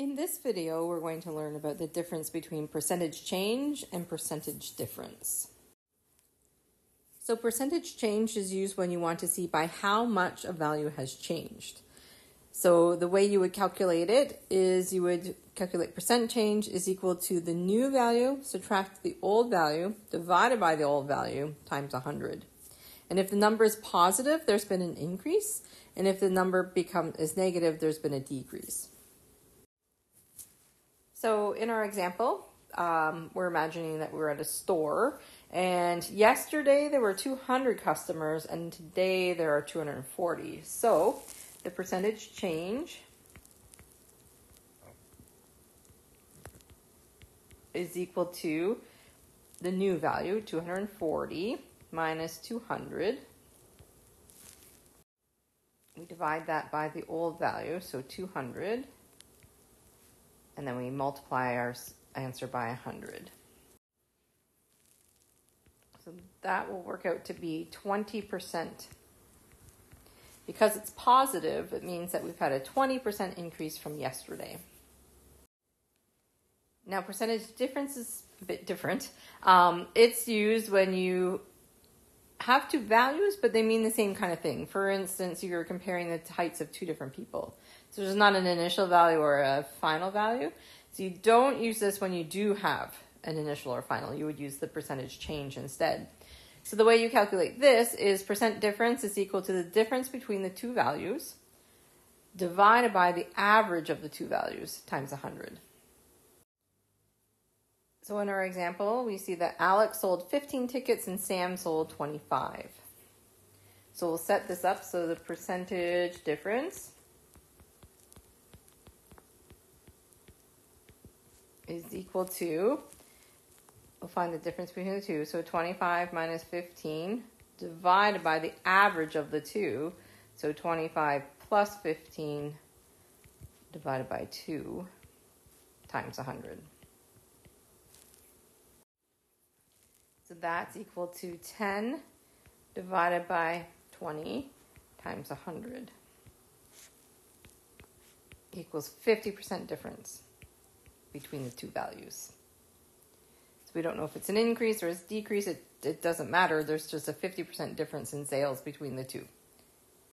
In this video, we're going to learn about the difference between percentage change and percentage difference. So percentage change is used when you want to see by how much a value has changed. So the way you would calculate it is you would calculate percent change is equal to the new value, subtract the old value, divided by the old value, times 100. And if the number is positive, there's been an increase. And if the number become, is negative, there's been a decrease. So in our example, um, we're imagining that we're at a store, and yesterday there were 200 customers, and today there are 240. So the percentage change is equal to the new value, 240, minus 200. We divide that by the old value, so 200 and then we multiply our answer by 100. So that will work out to be 20%. Because it's positive, it means that we've had a 20% increase from yesterday. Now, percentage difference is a bit different. Um, it's used when you have two values, but they mean the same kind of thing. For instance, you're comparing the heights of two different people. So there's not an initial value or a final value. So you don't use this when you do have an initial or final. You would use the percentage change instead. So the way you calculate this is percent difference is equal to the difference between the two values divided by the average of the two values times 100. So in our example, we see that Alex sold 15 tickets and Sam sold 25. So we'll set this up so the percentage difference is equal to, we'll find the difference between the two. So 25 minus 15 divided by the average of the two. So 25 plus 15 divided by 2 times 100. So that's equal to 10 divided by 20 times 100 equals 50% difference between the two values. So we don't know if it's an increase or a decrease. It, it doesn't matter. There's just a 50% difference in sales between the two.